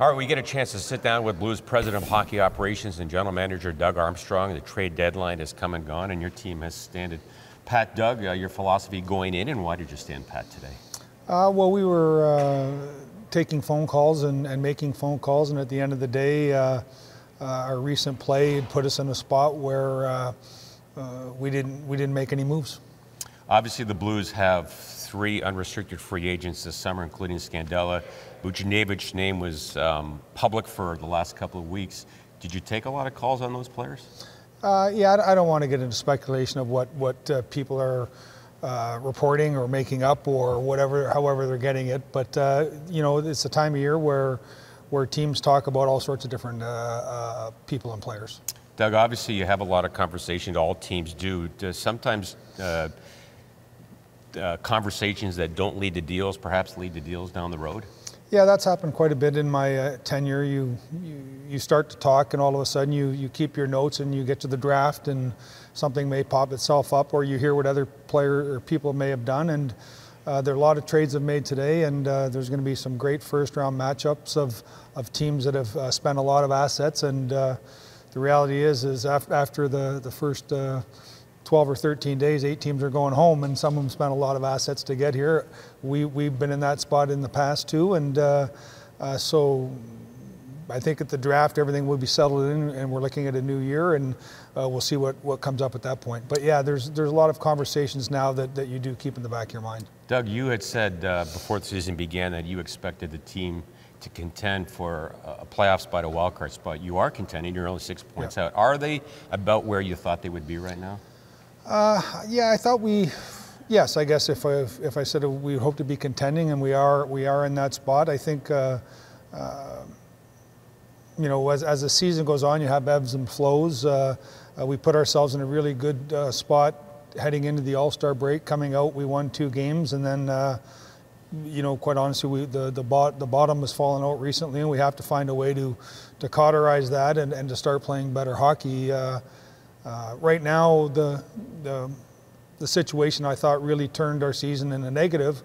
All right, we get a chance to sit down with Blues President of Hockey Operations and General Manager Doug Armstrong. The trade deadline has come and gone, and your team has standed pat. Doug, uh, your philosophy going in, and why did you stand pat today? Uh, well, we were uh, taking phone calls and, and, making phone calls, and at the end of the day, uh, uh, our recent play had put us in a spot where uh, we didn't we didn't make any moves. Obviously, the Blues have three unrestricted free agents this summer, including Scandella. Buchnevich name was um, public for the last couple of weeks. Did you take a lot of calls on those players? Uh, yeah, I don't want to get into speculation of what what uh, people are uh, reporting or making up or whatever, however they're getting it. But uh, you know, it's a time of year where where teams talk about all sorts of different uh, uh, people and players. Doug, obviously you have a lot of conversation. All teams do. Does sometimes uh, conversations that don't lead to deals perhaps lead to deals down the road? Yeah, that's happened quite a bit in my uh, tenure. You, you, you start to talk, and all of a sudden you you keep your notes, and you get to the draft, and something may pop itself up, or you hear what other player or people may have done, and uh, there are a lot of trades have made today, and uh, there's going to be some great first round matchups of of teams that have uh, spent a lot of assets, and uh, the reality is is after the the first 12 or 13 days, eight teams are going home, and some of them spent a lot of assets to get here. We, we've been in that spot in the past too, and uh, uh, so I think at the draft everything will be settled in, and we're looking at a new year, and uh, we'll see what, what comes up at that point. But yeah, there's there's a lot of conversations now that, that you do keep in the back of your mind. Doug, you had said uh, before the season began that you expected the team to contend for a playoff spot, a wild card spot. You are contending. You're only six points yeah. out. Are they about where you thought they would be right now? Uh, yeah, I thought we. Yes, I guess if I if I said we hope to be contending and we are we are in that spot, I think. Uh, uh, you know, as, as the season goes on, you have ebbs and flows. Uh, uh, we put ourselves in a really good uh, spot heading into the All Star break. Coming out, we won two games, and then, you know, quite honestly, we, the the, bot, the bottom has fallen out recently, and we have to find a way to to cauterize that and, and to start playing better hockey. Uh, right now, the, the, the, situation I thought really turned our season in a negative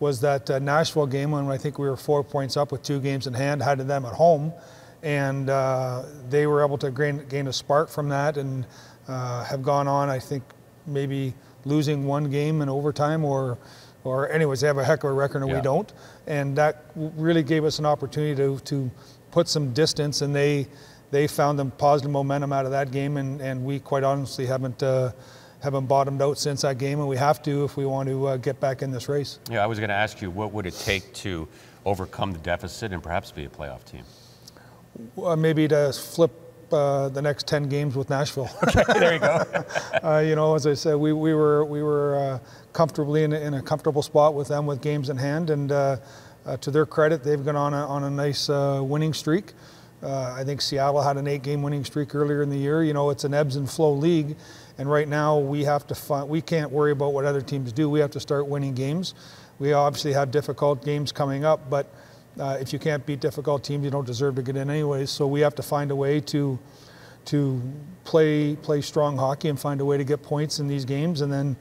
was that uh, Nashville game when I think we were four points up with two games in hand, had them at home, and uh, they were able to gain, gain, a spark from that and uh, have gone on, I think, maybe losing one game in overtime or or anyways, they have a heck of a record and yeah. we don't. And that really gave us an opportunity to, to put some distance and they they found them positive momentum out of that game, and, and we quite honestly haven't uh, haven't bottomed out since that game, and we have to if we want to uh, get back in this race. Yeah, I was going to ask you, what would it take to overcome the deficit and perhaps be a playoff team? Well, maybe to flip uh, the next 10 games with Nashville. there you go. uh, you know, as I said, we, we were, we were uh, comfortably in a, in a, comfortable spot with them with games in hand. And uh, uh, to their credit, they've gone on a, on a nice uh, winning streak. Uh, I think Seattle had an eight-game winning streak earlier in the year. You know, it's an ebbs and flow league, and right now we have to find, we can't worry about what other teams do. We have to start winning games. We obviously have difficult games coming up, but uh, if you can't beat difficult teams, you don't deserve to get in anyways. So we have to find a way to to play play strong hockey and find a way to get points in these games, and then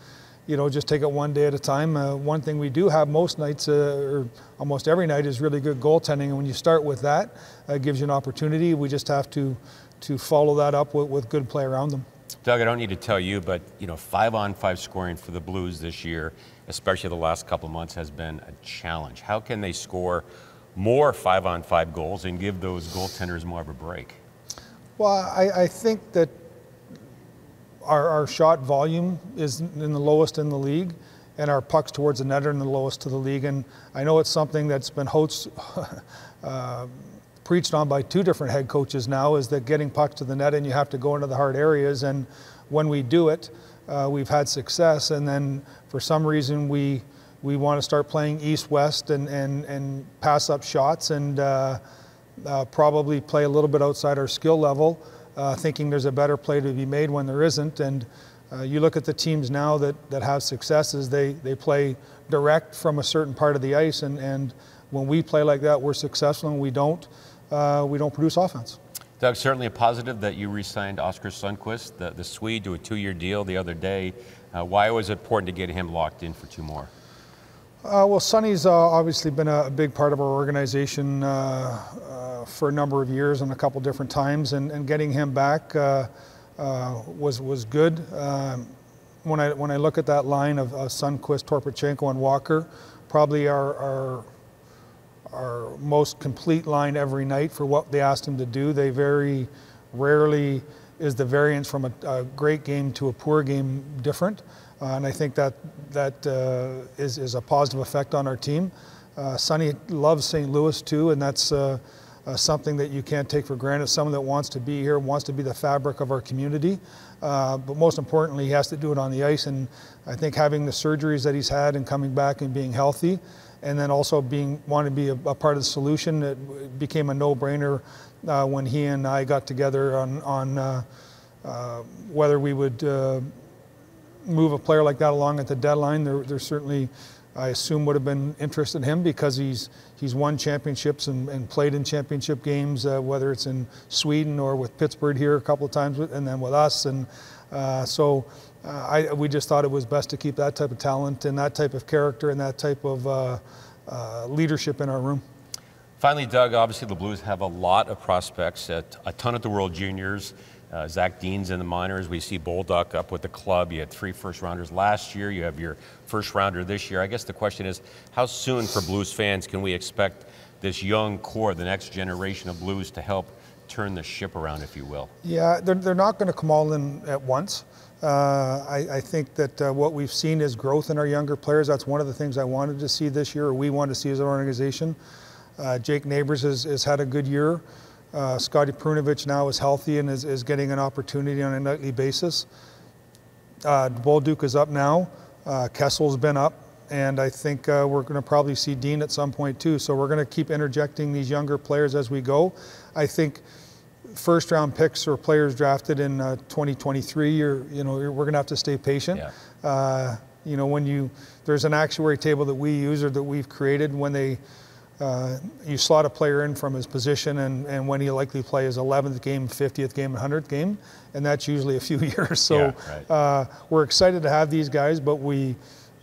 you know, just take it one day at a time. Uh, one thing we do have most nights, uh, or almost every night, is really good goaltending. And when you start with that, uh, it gives you an opportunity. We just have to to follow that up with, with good play around them. Doug, I don't need to tell you, but you know, five on five scoring for the Blues this year, especially the last couple of months, has been a challenge. How can they score more five on five goals and give those goaltenders more of a break? Well, I, I think that our, our shot volume is in the lowest in the league, and our pucks towards the net are in the lowest to the league. And I know it's something that's been host, uh, preached on by two different head coaches now is that getting pucks to the net and you have to go into the hard areas. And when we do it, uh, we've had success. And then for some reason we we want to start playing east-west and, and, and pass up shots and uh, uh probably play a little bit outside our skill level uh, thinking there's a better play to be made when there isn't. And uh, you look at the teams now that, that have successes, they, they play direct from a certain part of the ice. And, and when we play like that, we're successful. And we don't, uh, we don't produce offense. Doug, certainly a positive that you re-signed Oskar Sundqvist, the, the Swede, to a two-year deal the other day. Uh, why was it important to get him locked in for two more? Uh, well, Sonny's uh, obviously been a, a big part of our organization uh, uh, for a number of years and a couple different times, and, and getting him back uh, uh, was was good. Um, when I when I look at that line of Sundqvist, Toropchenko, and Walker, probably our, our our most complete line every night for what they asked him to do. They very rarely is the variance from a, a great game to a poor game different. Uh, and I think that that uh, is is a positive effect on our team. Uh, Sonny loves St. Louis too, and that's uh, uh, something that you can't take for granted. Someone that wants to be here, wants to be the fabric of our community. Uh, but most importantly, he has to do it on the ice. And I think having the surgeries that he's had and coming back and being healthy, and then also being wanting to be a, a part of the solution, it became a no-brainer when he and I got together on on whether we would move a player like that along at the deadline, there, there certainly, I assume, would have been interest in him because he's he's won championships and, and played in championship games, uh, whether it's in Sweden or with Pittsburgh here a couple of times, and then with us. And uh, so, uh, I, we just thought it was best to keep that type of talent and that type of character and that type of uh, uh, leadership in our room. Finally, Doug, obviously the Blues have a lot of prospects, at a ton at the World Juniors. Uh, Zach Dean's in the minors. We see Bolduc up with the club. You had three first rounders last year. You have your first rounder this year. I guess the question is, how soon for Blues fans can we expect this young core, the next generation of Blues, to help turn the ship around, if you will? Yeah, they're, they're not going to come all in at once. Uh, I, I, think that uh, what we've seen is growth in our younger players. That's one of the things I wanted to see this year, or we wanted to see as an organization. Uh, Jake Neighbours has, has had a good year. Uh, Scotty Perunovich now is healthy and is, is getting an opportunity on a nightly basis. Uh, Bolduc is up now. Uh, Kessel's been up. And I think uh, we're going to probably see Dean at some point too. So we're going to keep interjecting these younger players as we go. I think first round picks or players drafted in uh, 2023, you're, you know, we're going to have to stay patient. Yeah. Uh, you know, when you, there's an actuary table that we use or that we've created when they, uh, you slot a player in from his position and, and when he'll likely play his 11th game, 50th game, 100th game, and that's usually a few years. So yeah, right. uh, we're excited to have these guys, but we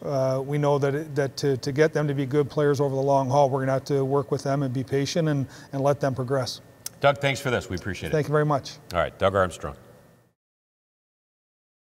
uh, we know that it, that to, to get them to be good players over the long haul, we're going to have to work with them and be patient and, and let them progress. Doug, thanks for this. We appreciate it. Thank you very much. All right, Doug Armstrong.